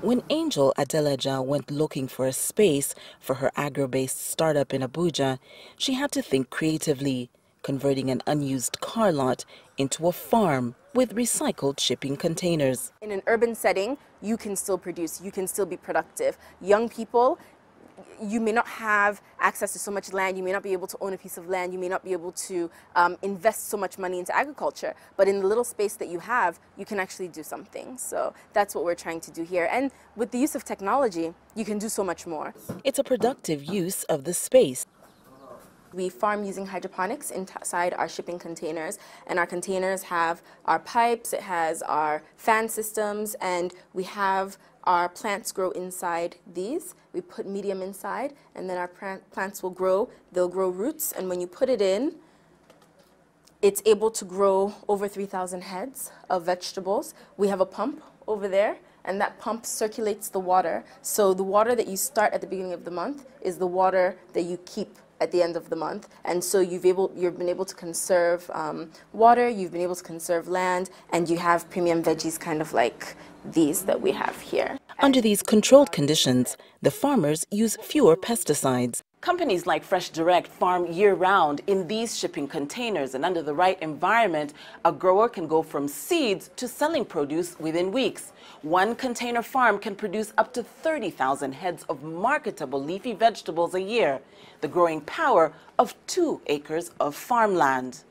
When Angel Adelaja went looking for a space for her agro-based startup in Abuja, she had to think creatively, converting an unused car lot into a farm with recycled shipping containers. In an urban setting, you can still produce, you can still be productive. Young people, you may not have access to so much land, you may not be able to own a piece of land, you may not be able to um, invest so much money into agriculture, but in the little space that you have, you can actually do something. So that's what we're trying to do here. And with the use of technology, you can do so much more. It's a productive use of the space. We farm using hydroponics inside our shipping containers, and our containers have our pipes, it has our fan systems, and we have our plants grow inside these. We put medium inside, and then our plants will grow. They'll grow roots, and when you put it in, it's able to grow over 3,000 heads of vegetables. We have a pump over there, and that pump circulates the water. So the water that you start at the beginning of the month is the water that you keep at the end of the month. And so you've, able, you've been able to conserve um, water, you've been able to conserve land, and you have premium veggies kind of like these that we have here. Under these controlled conditions, the farmers use fewer pesticides. Companies like Fresh Direct farm year-round in these shipping containers, and under the right environment, a grower can go from seeds to selling produce within weeks. One container farm can produce up to 30,000 heads of marketable leafy vegetables a year, the growing power of two acres of farmland.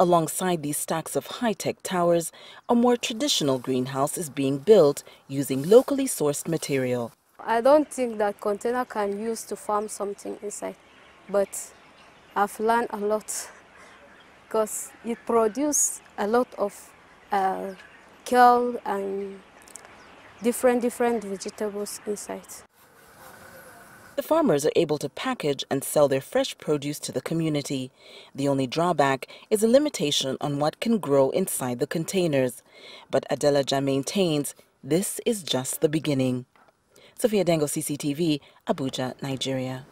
Alongside these stacks of high-tech towers, a more traditional greenhouse is being built using locally sourced material. I don't think that container can use to farm something inside, but I've learned a lot because it produces a lot of uh, kale and different different vegetables inside. The farmers are able to package and sell their fresh produce to the community. The only drawback is a limitation on what can grow inside the containers. But Adelaja maintains this is just the beginning. Sophia Adengo, CCTV, Abuja, Nigeria.